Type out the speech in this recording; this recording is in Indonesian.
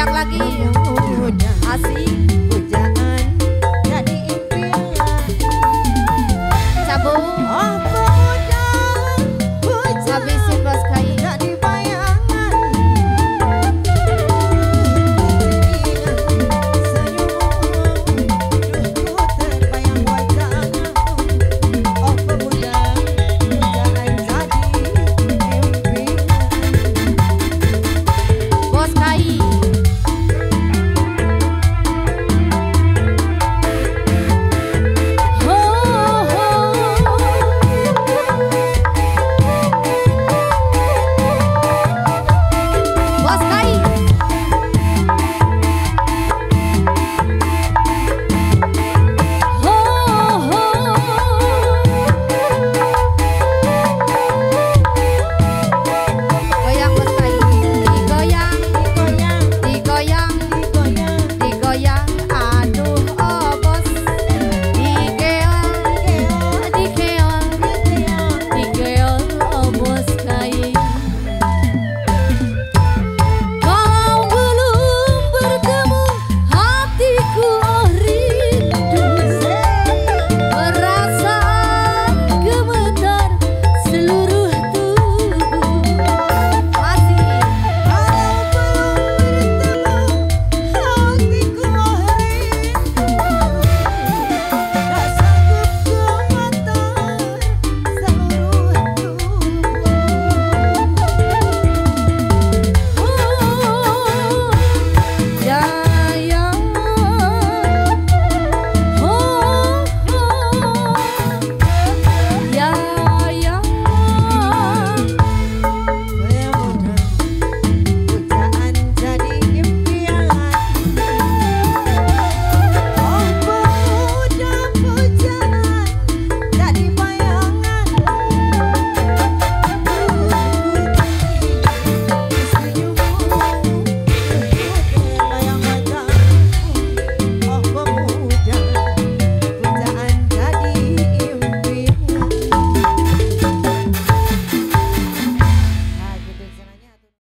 yang lagi.